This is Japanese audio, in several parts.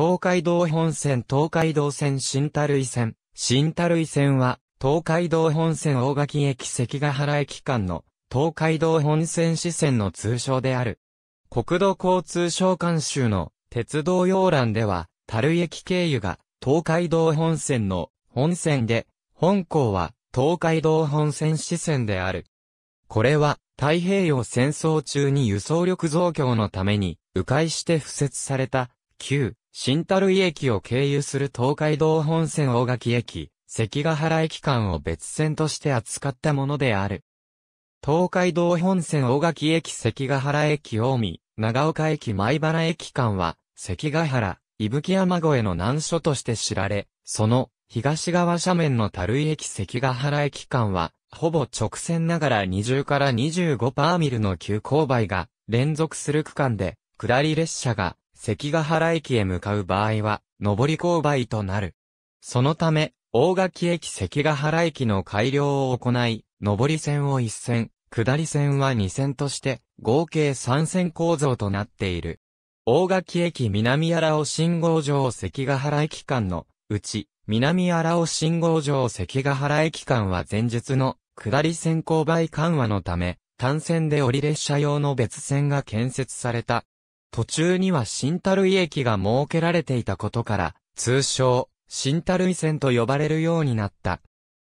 東海道本線東海道線新樽井線。新樽井線は、東海道本線大垣駅関ヶ原駅間の東海道本線支線の通称である。国土交通省監修の鉄道要覧では、樽井駅経由が東海道本線の本線で、本校は東海道本線支線である。これは太平洋戦争中に輸送力増強のために、迂回して敷設された、旧、新樽井駅を経由する東海道本線大垣駅、関ヶ原駅間を別線として扱ったものである。東海道本線大垣駅関ヶ原駅近江、長岡駅前原駅間は、関ヶ原、伊吹山越えの難所として知られ、その東側斜面の樽井駅関ヶ原駅間は、ほぼ直線ながら20から25パーミルの急勾配が連続する区間で、下り列車が関ヶ原駅へ向かう場合は、上り勾配となる。そのため、大垣駅関ヶ原駅の改良を行い、上り線を1線、下り線は2線として、合計3線構造となっている。大垣駅南荒尾信号場関ヶ原駅間のうち、南荒尾信号場関ヶ原駅間は前述の下り線勾配緩和のため、単線で降り列車用の別線が建設された。途中には新樽井駅が設けられていたことから、通称、新樽井線と呼ばれるようになった。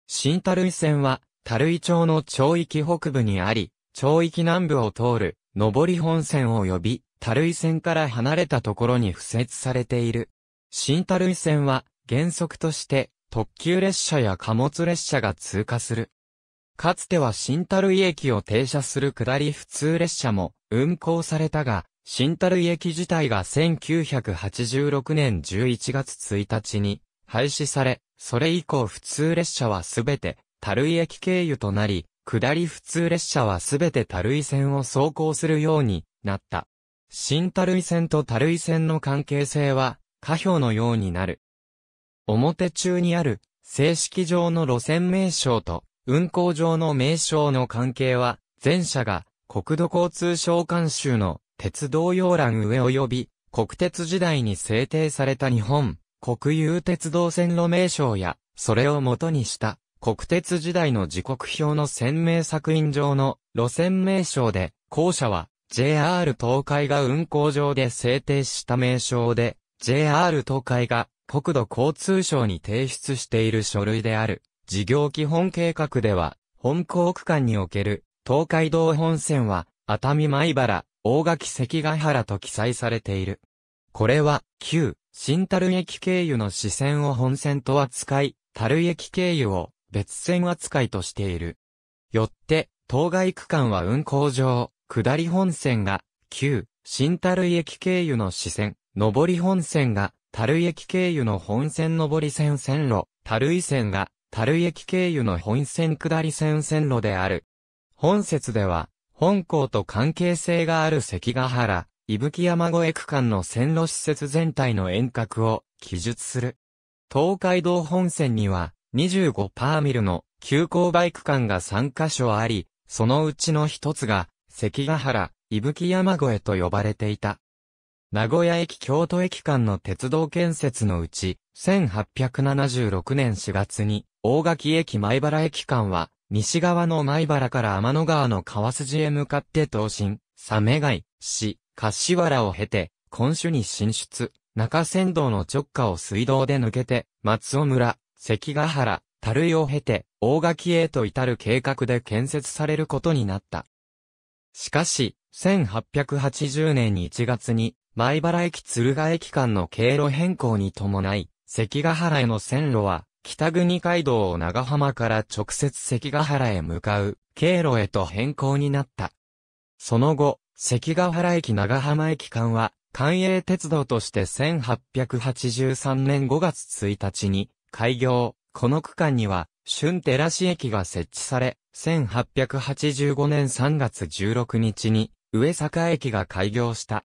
新樽井線は、樽井町の町域北部にあり、町域南部を通る、上り本線及び、樽井線から離れたところに付設されている。新樽井線は、原則として特急列車や貨物列車が通過する。かつては新樽井駅を停車する下り普通列車も運行されたが、新樽井駅自体が1986年11月1日に廃止され、それ以降普通列車はすべて樽井駅経由となり、下り普通列車はすべて樽井線を走行するようになった。新樽井線と樽井線の関係性は、下表のようになる。表中にある、正式上の路線名称と、運行上の名称の関係は、前者が、国土交通省監修の、鉄道要覧上及び、国鉄時代に制定された日本、国有鉄道線路名称や、それを元にした、国鉄時代の時刻表の鮮明作品上の路線名称で、後者は JR 東海が運行上で制定した名称で、JR 東海が国土交通省に提出している書類である、事業基本計画では、本校区間における、東海道本線は、熱海前原、大垣関ヶ原と記載されている。これは、旧、新樽駅経由の支線を本線と扱い、樽駅経由を別線扱いとしている。よって、当該区間は運行上、下り本線が、旧、新樽駅経由の支線、上り本線が、樽駅経由の本線上り線線路、樽井線が、樽駅経由の本線下り線線路である。本節では、本校と関係性がある関ヶ原、伊吹山越え区間の線路施設全体の遠隔を記述する。東海道本線には25パーミルの急勾配区間が3カ所あり、そのうちの一つが関ヶ原、伊吹山越えと呼ばれていた。名古屋駅京都駅間の鉄道建設のうち、1876年4月に、大垣駅前原駅間は、西側の前原から天の川の川筋へ向かって東進、メ貝、市、柏原を経て、今週に進出、中山道の直下を水道で抜けて、松尾村、関ヶ原、樽井を経て、大垣へと至る計画で建設されることになった。しかし、1880年1月に、前原駅鶴ヶ駅間の経路変更に伴い、関ヶ原への線路は、北国街道を長浜から直接関ヶ原へ向かう経路へと変更になった。その後、関ヶ原駅長浜駅間は、関営鉄道として1883年5月1日に開業。この区間には、春寺市駅が設置され、1885年3月16日に、上坂駅が開業した。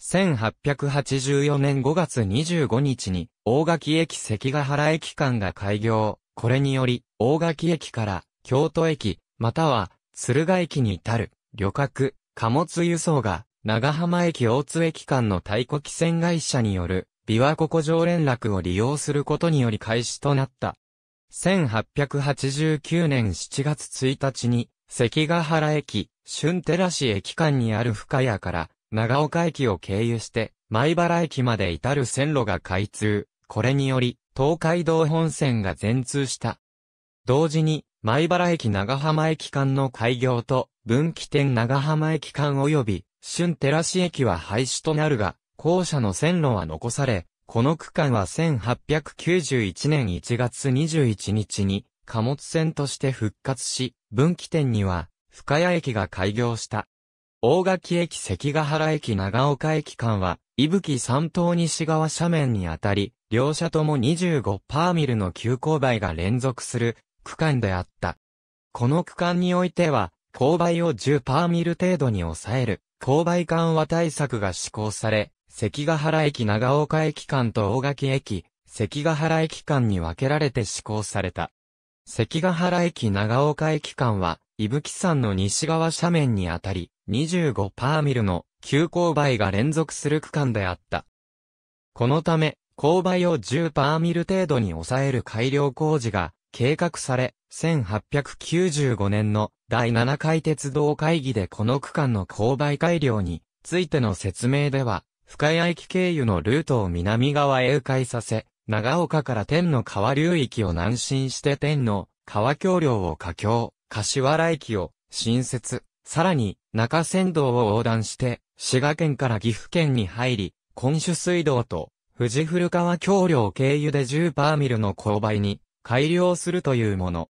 1884年5月25日に、大垣駅関ヶ原駅間が開業。これにより、大垣駅から京都駅、または敦賀駅に至る、旅客、貨物輸送が、長浜駅大津駅間の太鼓汽船会社による、琵琶湖湖上連絡を利用することにより開始となった。1889年7月1日に、関ヶ原駅、春寺市駅間にある深谷から、長岡駅を経由して、米原駅まで至る線路が開通。これにより、東海道本線が全通した。同時に、米原駅長浜駅間の開業と、分岐点長浜駅間及び、春寺市駅は廃止となるが、後者の線路は残され、この区間は1891年1月21日に貨物線として復活し、分岐点には深谷駅が開業した。大垣駅関ヶ原駅長岡駅間は、伊吹三島西側斜面にあたり、両者とも25パーミルの急勾配が連続する区間であった。この区間においては、勾配を10パーミル程度に抑える、勾配緩和対策が施行され、関ヶ原駅長岡駅間と大垣駅、関ヶ原駅間に分けられて施行された。関ヶ原駅長岡駅間は、伊吹山の西側斜面にあたり、25パーミルの急勾配が連続する区間であった。このため、勾配を10パーミル程度に抑える改良工事が計画され、1895年の第7回鉄道会議でこの区間の勾配改良についての説明では、深谷駅経由のルートを南側へ迂回させ、長岡から天の川流域を南進して天の川橋梁を架橋、柏原駅を新設、さらに中山道を横断して、滋賀県から岐阜県に入り、今主水道と富士古川橋梁経由で10パーミルの勾配に改良するというもの。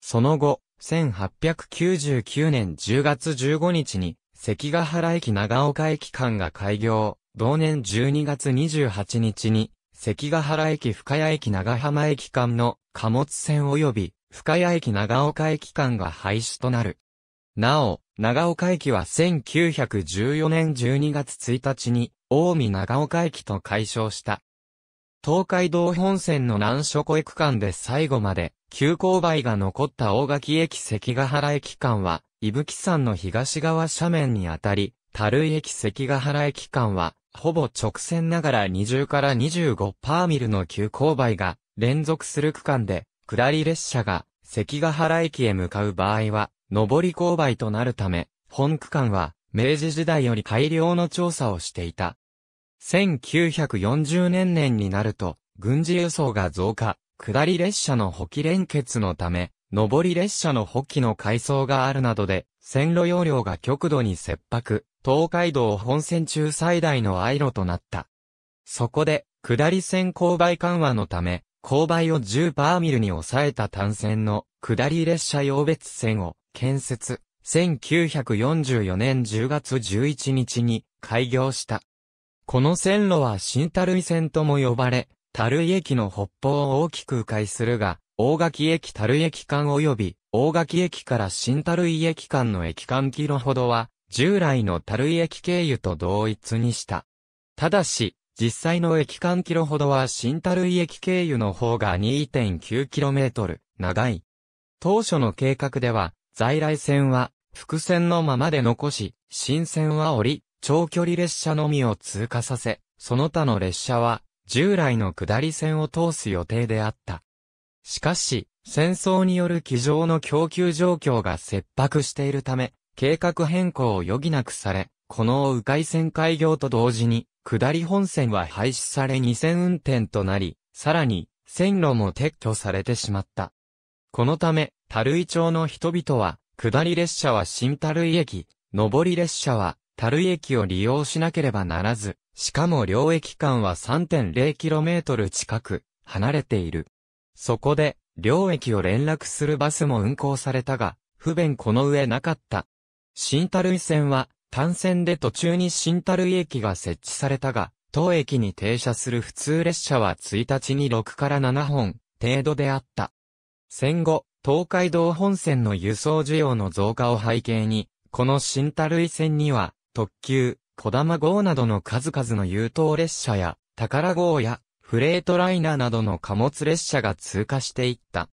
その後、1899年10月15日に関ヶ原駅長岡駅間が開業。同年12月28日に、関ヶ原駅深谷駅長浜駅間の貨物線及び深谷駅長岡駅間が廃止となる。なお、長岡駅は1914年12月1日に、大見長岡駅と解消した。東海道本線の南諸湖区間で最後まで、急勾配が残った大垣駅関ヶ原駅間は、伊吹山の東側斜面にあたり、樽井駅関ヶ原駅間は、ほぼ直線ながら20から25パーミルの急勾配が連続する区間で、下り列車が関ヶ原駅へ向かう場合は、上り勾配となるため、本区間は明治時代より改良の調査をしていた。1940年年になると、軍事輸送が増加、下り列車の補給連結のため、上り列車の補給の改装があるなどで、線路容量が極度に切迫、東海道本線中最大の愛路となった。そこで、下り線勾配緩和のため、勾配を10パーミルに抑えた単線の下り列車用別線を建設。1944年10月11日に開業した。この線路は新樽井線とも呼ばれ、樽井駅の北方を大きく迂回するが、大垣駅樽井駅間及び、大垣駅から新樽井駅間の駅間キロほどは、従来の樽井駅経由と同一にした。ただし、実際の駅間キロほどは新樽井駅経由の方が 2.9km 長い。当初の計画では、在来線は伏線のままで残し、新線は降り、長距離列車のみを通過させ、その他の列車は従来の下り線を通す予定であった。しかし、戦争による机上の供給状況が切迫しているため、計画変更を余儀なくされ、この迂回線開業と同時に、下り本線は廃止され2線運転となり、さらに、線路も撤去されてしまった。このため、樽井町の人々は、下り列車は新樽井駅、上り列車は、樽井駅を利用しなければならず、しかも両駅間は 3.0km 近く離れている。そこで、両駅を連絡するバスも運行されたが、不便この上なかった。新樽井線は単線で途中に新樽井駅が設置されたが、当駅に停車する普通列車は1日に6から7本程度であった。戦後、東海道本線の輸送需要の増加を背景に、この新樽井線には、特急、小玉号などの数々の優等列車や、宝号や、フレートライナーなどの貨物列車が通過していった。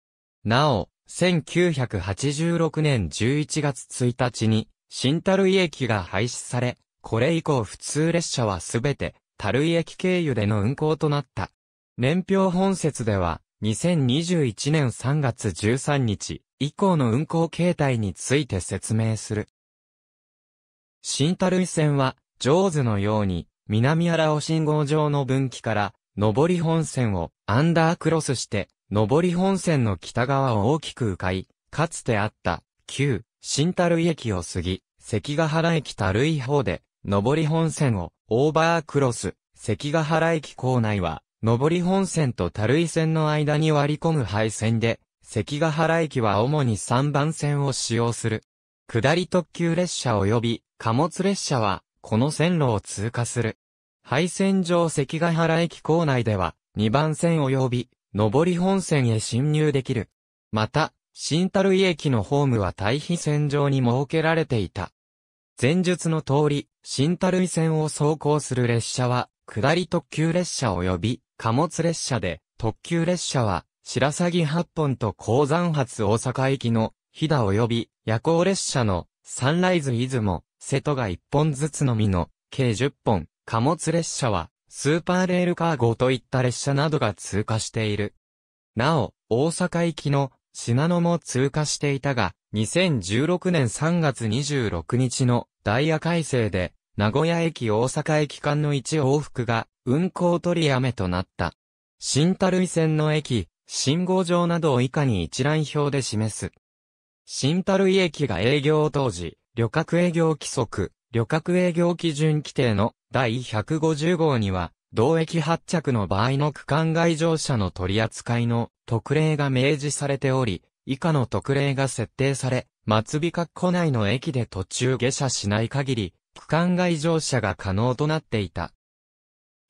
なお、1986年11月1日に、新樽井駅が廃止され、これ以降普通列車はすべて、樽井駅経由での運行となった。年表本節では、2021年3月13日以降の運行形態について説明する。新樽井線は、上手のように、南荒尾信号場の分岐から、上り本線をアンダークロスして、上り本線の北側を大きく迂回、かつてあった、旧、新樽井駅を過ぎ、関ヶ原駅樽井方で、上り本線をオーバークロス、関ヶ原駅構内は、上り本線と樽井線の間に割り込む配線で、関ヶ原駅は主に3番線を使用する。下り特急列車及び貨物列車は、この線路を通過する。配線上関ヶ原駅構内では、2番線及び、上り本線へ進入できる。また、新樽井駅のホームは対比線上に設けられていた。前述の通り、新樽井線を走行する列車は、下り特急列車及び貨物列車で、特急列車は、白鷺八本と鉱山発大阪行きの、飛騨及び夜行列車のサンライズ出雲、瀬戸が1本ずつのみの、計10本、貨物列車は、スーパーレールカーゴといった列車などが通過している。なお、大阪行きの、信濃も通過していたが、2016年3月26日のダイヤ改正で、名古屋駅大阪駅間の1往復が運行取りやめとなった。新樽井線の駅、信号場などを以下に一覧表で示す。新樽井駅が営業当時、旅客営業規則、旅客営業基準規定の第150号には、同駅発着の場合の区間外乗車の取り扱いの特例が明示されており、以下の特例が設定され、松尾括弧内の駅で途中下車しない限り、区間外乗車が可能となっていた。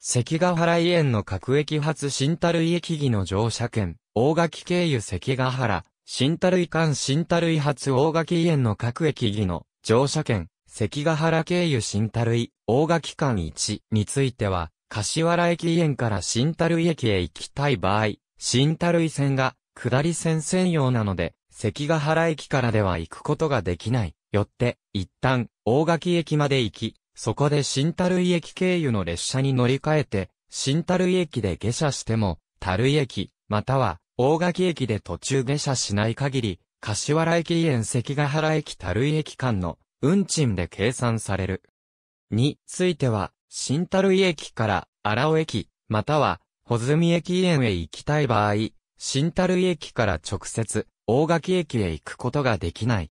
関ヶ原医園の各駅発新樽井駅儀の乗車券、大垣経由関ヶ原、新樽井間新樽井発大垣医園の各駅儀の乗車券、関ヶ原経由新樽井、大垣間1については、柏原駅園から新樽井駅へ行きたい場合、新樽井線が下り線専用なので、関ヶ原駅からでは行くことができない。よって、一旦、大垣駅まで行き、そこで新樽井駅経由の列車に乗り換えて、新樽井駅で下車しても、樽井駅、または、大垣駅で途中下車しない限り、柏原駅園関ヶ原駅樽井駅間の運賃で計算される。については、新樽井駅から荒尾駅、または、穂積駅園へ行きたい場合、新樽井駅から直接、大垣駅へ行くことができない。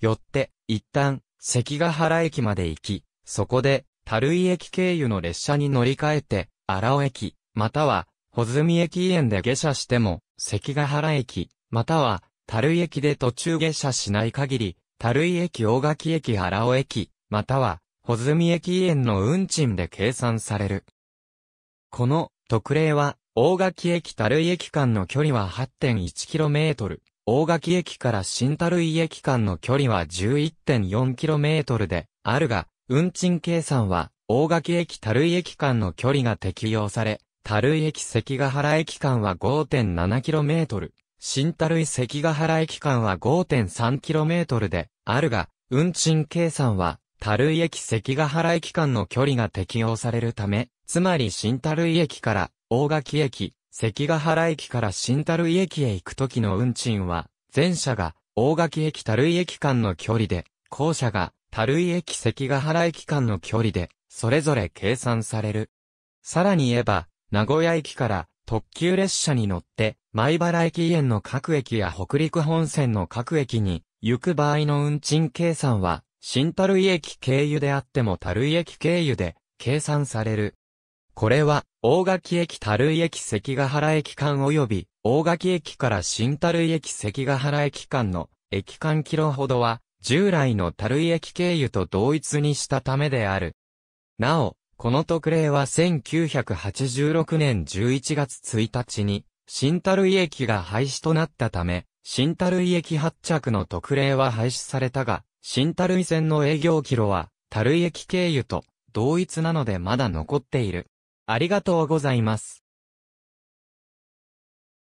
よって、一旦、関ヶ原駅まで行き、そこで、樽井駅経由の列車に乗り換えて、荒尾駅、または、穂積駅園で下車しても、関ヶ原駅、または、樽井駅で途中下車しない限り、樽井駅大垣駅荒尾駅、または、穂積駅園の運賃で計算される。この特例は、大垣駅樽井駅間の距離は 8.1km、大垣駅から新樽井駅間の距離は 11.4km であるが、運賃計算は、大垣駅樽井駅間の距離が適用され、樽井駅関ヶ原駅間は 5.7km、新樽井関ヶ原駅間は 5.3km であるが、運賃計算は、樽井駅関ヶ原駅間の距離が適用されるため、つまり新樽井駅から大垣駅、関ヶ原駅から新樽井駅へ行く時の運賃は、前者が大垣駅樽井駅間の距離で、後者が樽井駅関ヶ原駅間の距離で、それぞれ計算される。さらに言えば、名古屋駅から特急列車に乗って、前原駅園の各駅や北陸本線の各駅に行く場合の運賃計算は、新樽井駅経由であっても樽井駅経由で計算される。これは、大垣駅樽井駅関ヶ原駅間及び、大垣駅から新樽井駅関ヶ原駅間の駅間キロほどは、従来の樽井駅経由と同一にしたためである。なお、この特例は1986年11月1日に、新樽井駅が廃止となったため、新樽井駅発着の特例は廃止されたが、新樽井線の営業キロは、樽井駅経由と同一なのでまだ残っている。ありがとうございます。